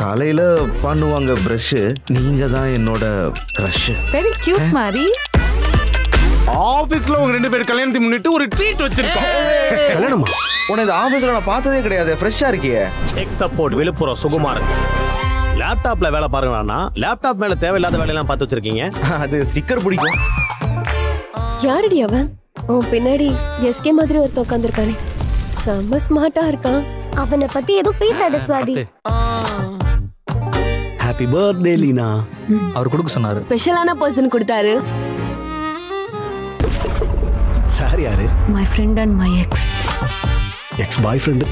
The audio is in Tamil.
காலையில பண்ணுவாங்க பிரஷ் நீங்க தான் என்னோட க்ரஷ் வெரி கியூட் மாதிரி ஆபீஸ்ல உங்க ரெண்டு பேர் கல்யாணத்தை முன்னிட்டு ஒரு ட்ரீட் வச்சிருக்கோம். கல்யாணமா? உன்னை இந்த ஆபீஸ்ல நான் பார்த்ததே கிடையாது ஃப்ரெஷ்ஷா இருக்கியே. Ex support Villupuram Sukumar. லேப்டாப்ல வேலை பாருங்கண்ணா லேப்டாப் மேல தேவையில்லாத வேலையெல்லாம் பார்த்து வச்சிருக்கீங்க. அது ஸ்டிக்கர் பிடிக்கும். யாரடி அவன்? உன் பின்னாடி எஸ்கே மாதிரி ஒருத்தன் உட்காந்துருக்கானே செம்ம ஸ்மார்ட்டா இருக்கான். அவனை பத்தி எதுவும் பேசாத சுவாதி. ஹாப்பி பர்த்டே லீனா அவர் கொடுக்க சொன்னாரு. ஸ்பெஷலான பர்சன் கொடுத்தாரு. சார் யாரு? My friend and my ex ex boyfriend